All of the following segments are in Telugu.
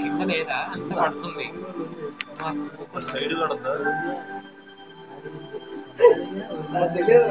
కింద లేదా అంత పడుతుంది సైడ్ కడతా తెలియదు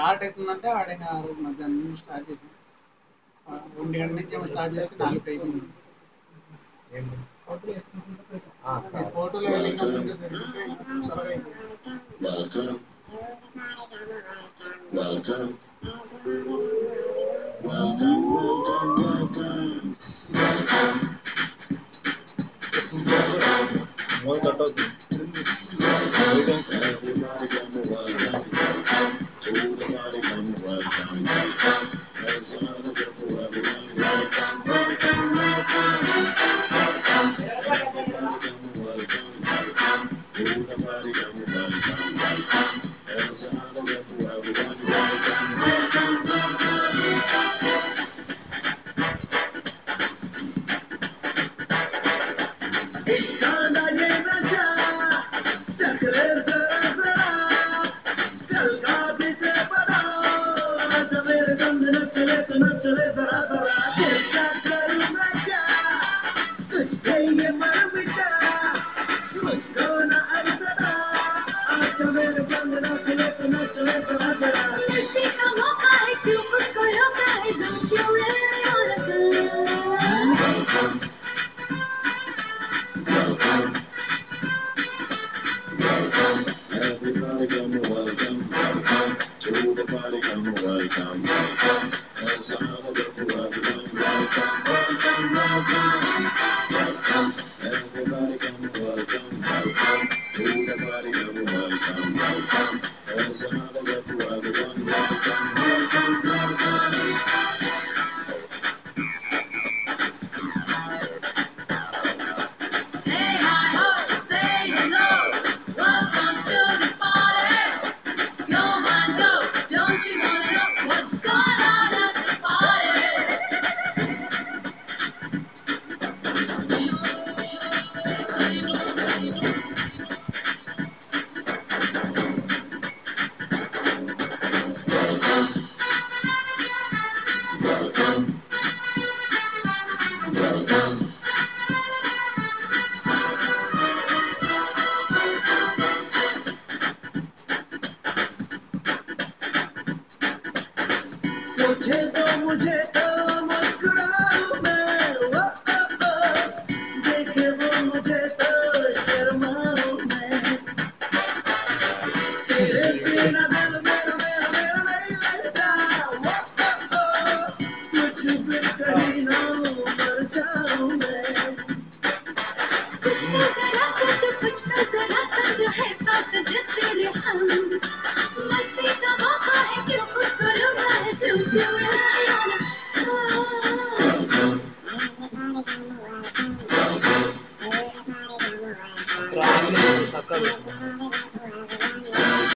స్టార్ట్ అవుతుందంటే వాడిన ఆ రోజు మధ్యాహ్నం నుంచి స్టార్ట్ చేసి రెండు గంటల నుంచి ఏమో స్టార్ట్ చేస్తే నాలుగు అయిపోయింది ఫోటోలో किसकी 却等不及。